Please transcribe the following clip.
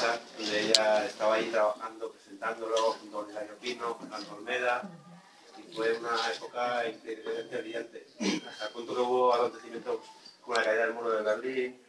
donde ella estaba ahí trabajando, presentándolo junto a Hilario Pino, Fernando Olmeda, y fue una época increíblemente brillante, hasta el punto que hubo acontecimientos como la caída del muro de Berlín,